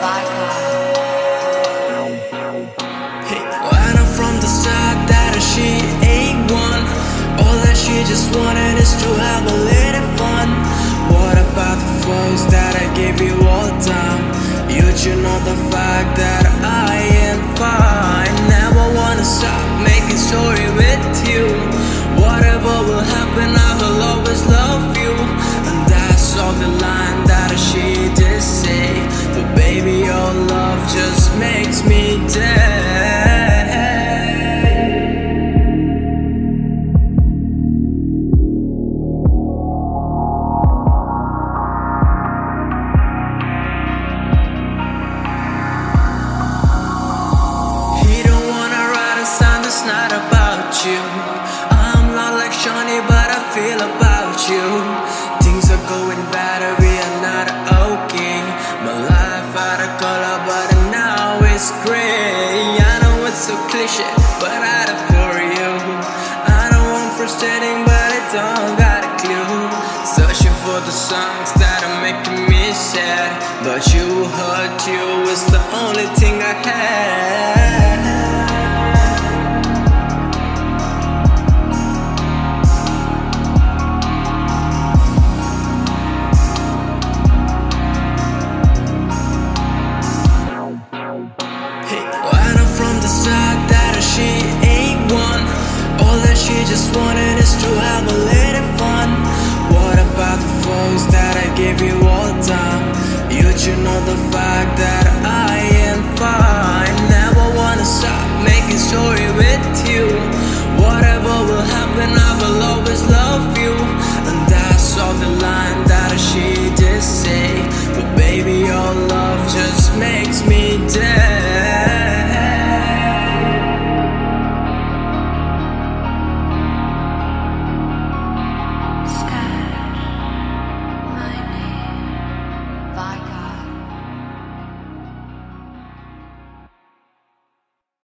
I'm from the that she ain't one All that she just wanted is to have a little fun. What about the that I gave you all time? You know the fact that I am fine. Never wanna stop making story with you. Whatever will happen makes me dead. He don't wanna write a song that's not about you. I'm not like Shawnee, but I feel about you. So cliche, but I do for you. I know I'm frustrating, but I don't got a clue. Searching for the songs that are making me sad, but you hurt you is the only thing I had. Start that she ain't one. All that she just wanted is to have a little fun. What about the flaws that I gave you all the time? You should know the fact that